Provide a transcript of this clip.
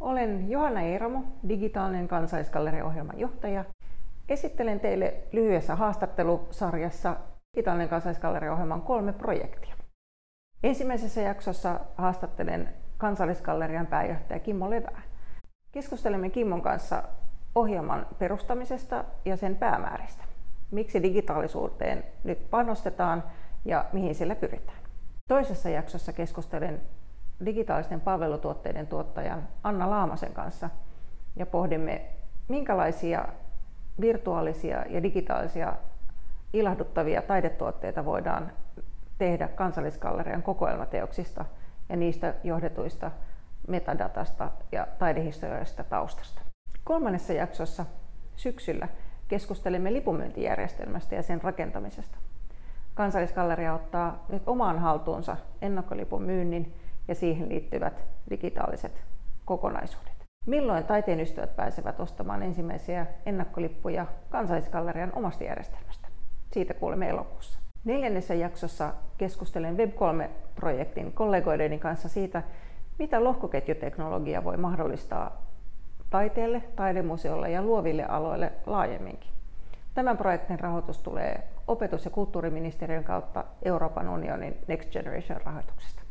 Olen Johanna Eeramo, digitaalinen kansallisgalleriaohjelman johtaja. Esittelen teille lyhyessä haastattelusarjassa digitaalinen kansallisgalleriaohjelman kolme projektia. Ensimmäisessä jaksossa haastattelen kansallisgallerian pääjohtaja Kimmo Levää. Keskustelemme Kimmon kanssa ohjelman perustamisesta ja sen päämääristä. Miksi digitaalisuuteen nyt panostetaan ja mihin sillä pyritään. Toisessa jaksossa keskustelen digitaalisten palvelutuotteiden tuottajan Anna Laamasen kanssa ja pohdimme, minkälaisia virtuaalisia ja digitaalisia ilahduttavia taidetuotteita voidaan tehdä kansallisgallerian kokoelmateoksista ja niistä johdetuista metadatasta ja taidehistoriallisesta taustasta. Kolmannessa jaksossa syksyllä keskustelemme lipunmyyntijärjestelmästä ja sen rakentamisesta. Kansallisgalleria ottaa nyt omaan haltuunsa ennakkolipun myynnin ja siihen liittyvät digitaaliset kokonaisuudet. Milloin taiteen ystävät pääsevät ostamaan ensimmäisiä ennakkolippuja Kansallisgallerian omasta järjestelmästä? Siitä kuulemme elokuussa. Neljännessä jaksossa keskustelen Web3-projektin kollegoideni kanssa siitä, mitä lohkoketjuteknologia voi mahdollistaa taiteelle, taidemuseolle ja luoville aloille laajemminkin. Tämän projektin rahoitus tulee opetus- ja kulttuuriministeriön kautta Euroopan unionin Next Generation rahoituksesta.